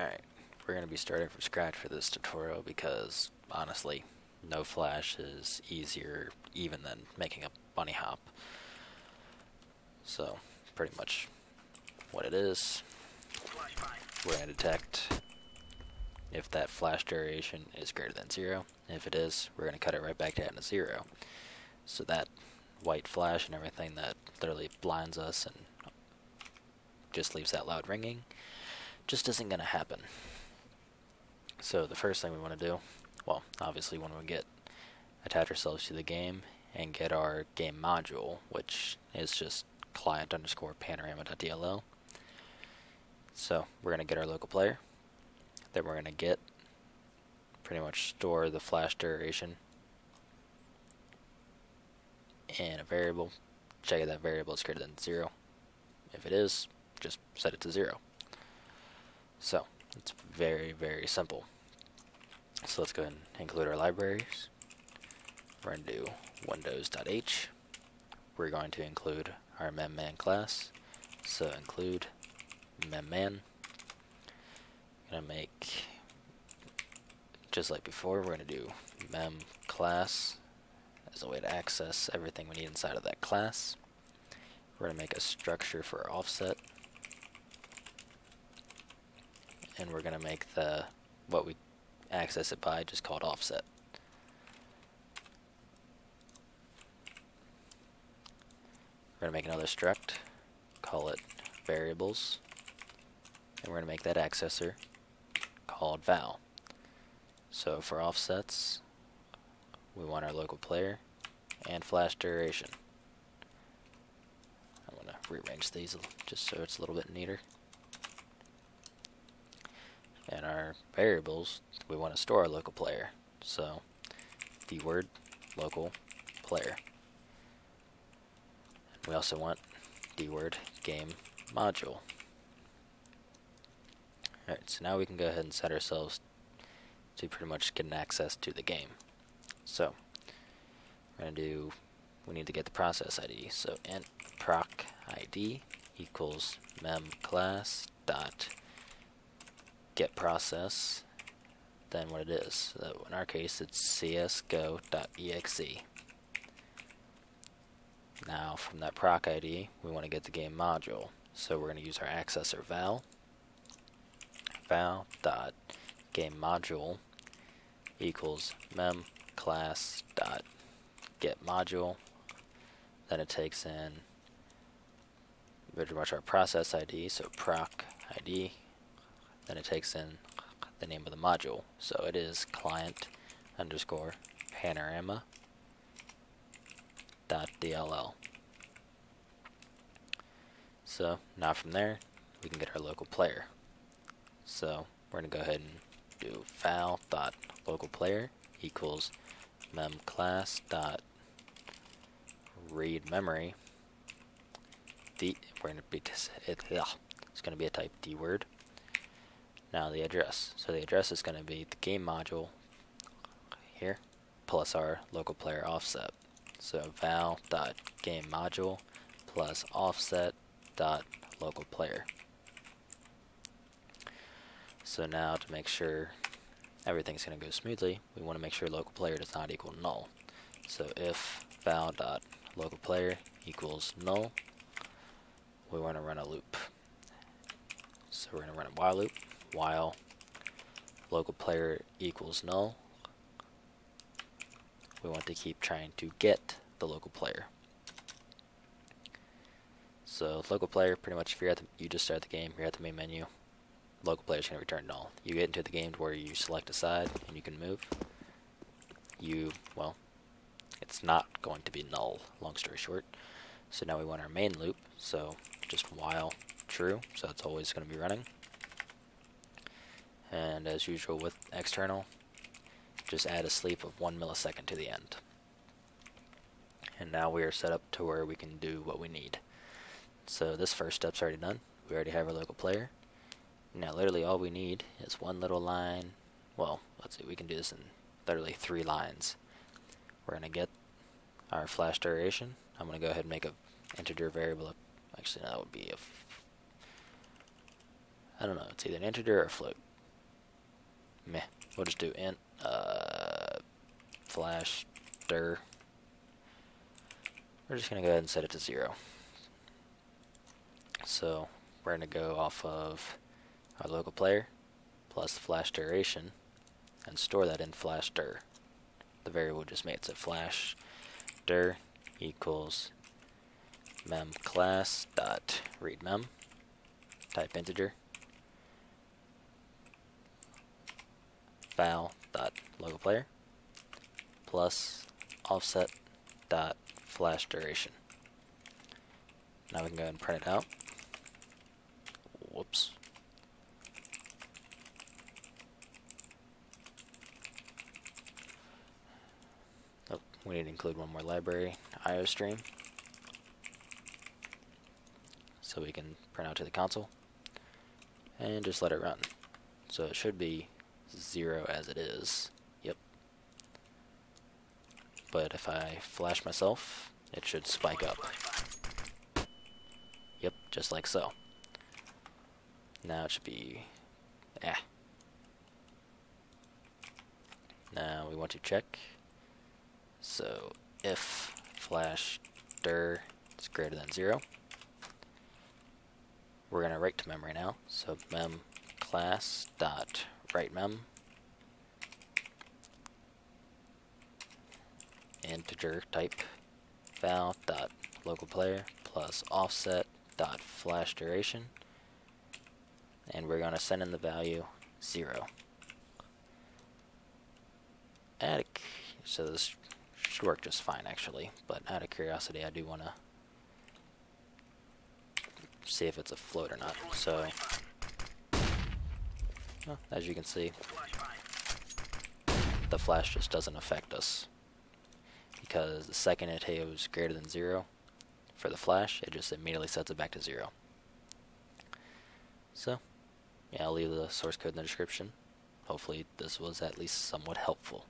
Alright, we're going to be starting from scratch for this tutorial because, honestly, no flash is easier even than making a bunny hop. So, pretty much what it is, we're going to detect if that flash duration is greater than zero. If it is, we're going to cut it right back down to zero. So that white flash and everything that literally blinds us and just leaves that loud ringing just isn't going to happen. So the first thing we want to do, well, obviously when we get attach ourselves to the game and get our game module, which is just client underscore panorama.dll. So we're going to get our local player. Then we're going to get pretty much store the flash duration in a variable. Check if that variable is greater than zero. If it is, just set it to zero. So it's very, very simple. So let's go ahead and include our libraries. We're going to do windows.h. We're going to include our memman class. So include memman. Gonna make just like before. We're gonna do mem class as a way to access everything we need inside of that class. We're gonna make a structure for offset and we're going to make the what we access it by just called offset. We're going to make another struct, call it variables, and we're going to make that accessor called val. So for offsets, we want our local player and flash duration. I'm going to rearrange these just so it's a little bit neater and our variables, we want to store our local player. So the word local player. We also want the word game module. Alright, so now we can go ahead and set ourselves to pretty much get an access to the game. So we're going to do, we need to get the process ID. So int proc ID equals mem class dot get process than what it is. So in our case, it's csgo.exe. Now, from that proc ID, we want to get the game module. So we're going to use our accessor val. val dot game module equals mem class dot get module. Then it takes in pretty much our process ID, so proc ID then it takes in the name of the module. So it is client underscore panorama dot DLL. So now from there, we can get our local player. So we're going to go ahead and do val dot local player equals mem class dot read memory. The we're going to be it's going to be a type D word. Now the address. So the address is going to be the game module here plus our local player offset. So val dot game module plus offset dot local player. So now to make sure everything's going to go smoothly, we want to make sure local player does not equal null. So if val dot local player equals null, we want to run a loop. So we're going to run a while loop while local player equals null, we want to keep trying to get the local player. So local player, pretty much if you're at the, you just start the game, you're at the main menu, local player is going to return null. You get into the game where you select a side and you can move. You, well, it's not going to be null, long story short. So now we want our main loop, so just while true, so it's always going to be running and as usual with external just add a sleep of one millisecond to the end. And now we are set up to where we can do what we need. So this first step's already done. We already have our local player. Now literally all we need is one little line. Well let's see we can do this in literally three lines. We're gonna get our flash duration. I'm gonna go ahead and make a integer variable actually no, that would be a I don't know it's either an integer or a float meh. We'll just do int uh, flash dir. We're just gonna go ahead and set it to zero. So we're gonna go off of our local player plus the flash duration and store that in flash dir. The variable just made it so flash dir equals mem class dot read mem type integer val dot local player plus offset dot flash duration. Now we can go ahead and print it out. Whoops. Oh, we need to include one more library, IOStream. So we can print out to the console. And just let it run. So it should be zero as it is. Yep. But if I flash myself, it should spike up. Yep, just like so. Now it should be... eh. Now we want to check. So if flash dir is greater than zero, we're going to write to memory now. So mem class dot write mem integer type val dot local player plus offset dot flash duration. And we're going to send in the value 0 out so this should work just fine actually but out of curiosity I do want to see if it's a float or not so as you can see the flash just doesn't affect us because the second it goes greater than zero for the flash, it just immediately sets it back to zero. So, yeah, I'll leave the source code in the description. Hopefully this was at least somewhat helpful.